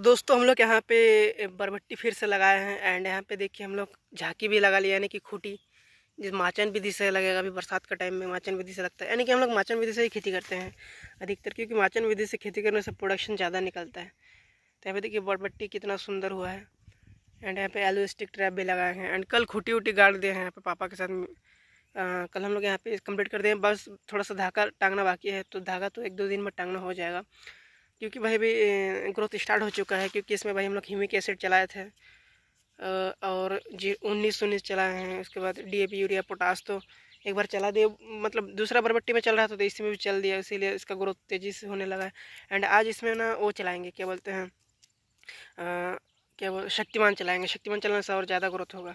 तो दोस्तों हम लोग यहाँ पे बरबट्टी फिर से लगाए हैं एंड यहाँ पे देखिए हम लोग झांकी भी लगा लिया यानी कि खूटी जिस माचन विधि से लगेगा अभी बरसात का टाइम में माचन विधि से लगता है। यानी कि हम लोग माचन विधि से ही खेती करते हैं अधिकतर क्योंकि माचन विधि से खेती करने से प्रोडक्शन ज़्यादा निकलता है। तो यहाँ पे देखिए बरबट्टी कितना सुंदर हुआ है एंड यहाँ पे एलो स्टिक ट्रैप भी लगाए हैं एंड कल खूटी उटी गाड़ दिए हैं यहाँ पे पापा के साथ आ, कल हम लोग यहाँ पे कंप्लीट कर दें बस थोड़ा सा धागा टांगना बाकी है तो धागा तो एक दो दिन में टांगना हो जाएगा। क्योंकि भाई भी ग्रोथ स्टार्ट हो चुका है क्योंकि इसमें भाई हम लोग ह्यूमिक एसिड चलाए थे। और जी, उन्नीस उन्नीस चलाए हैं, उसके बाद डीएपी यूरिया पोटास तो एक बार चला दिए मतलब दूसरा बरबट्टी में चल रहा था तो इसमें भी चल दिया, इसीलिए इसका ग्रोथ तेज़ी से होने लगा है। एंड आज इसमें ना वो चलाएँगे, क्या बोलते हैं क्या बोल, शक्तिमान चलाएँगे। शक्तिमान चलाने से और ज़्यादा ग्रोथ होगा।